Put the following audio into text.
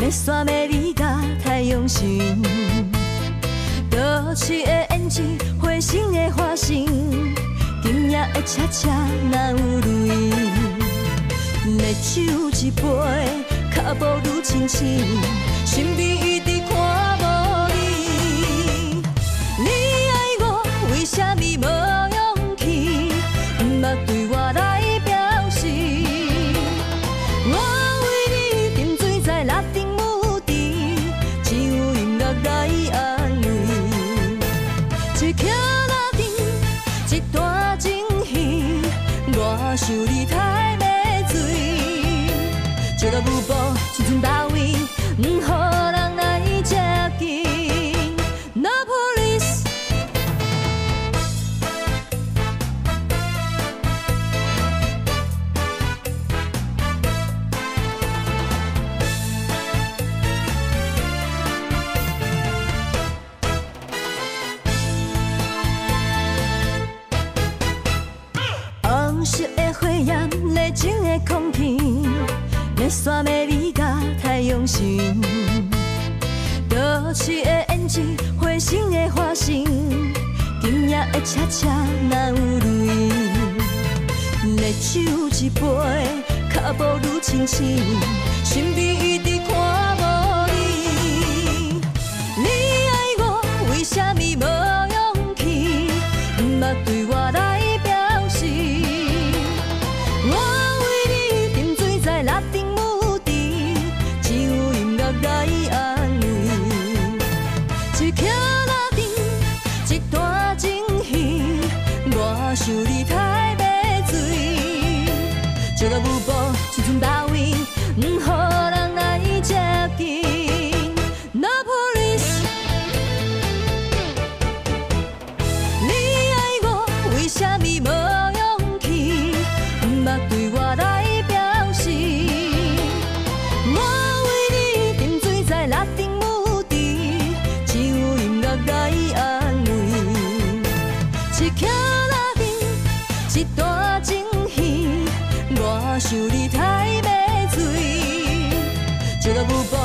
日山的你甲太阳神，都市的胭脂，花心的花心，今夜的车车哪有泪？热酒一杯，脚步愈亲亲，身边一直看无你。你爱我，为什么无勇气？毋捌对我来想你太迷醉。这个舞步一寸到位，不予焰，热情的空气，热山的你甲太阳神，都市的胭脂，花心的花心，今夜的车车哪有泪？烈酒一杯，脚步愈清醒，心底这个舞步一寸到位，唔予人来接近。No police。你爱我，为什么无勇气？毋捌对我来表示。我为你沉醉在拉丁舞池，只有音乐来安慰。一曲拉丁，一段想你太迷醉，就。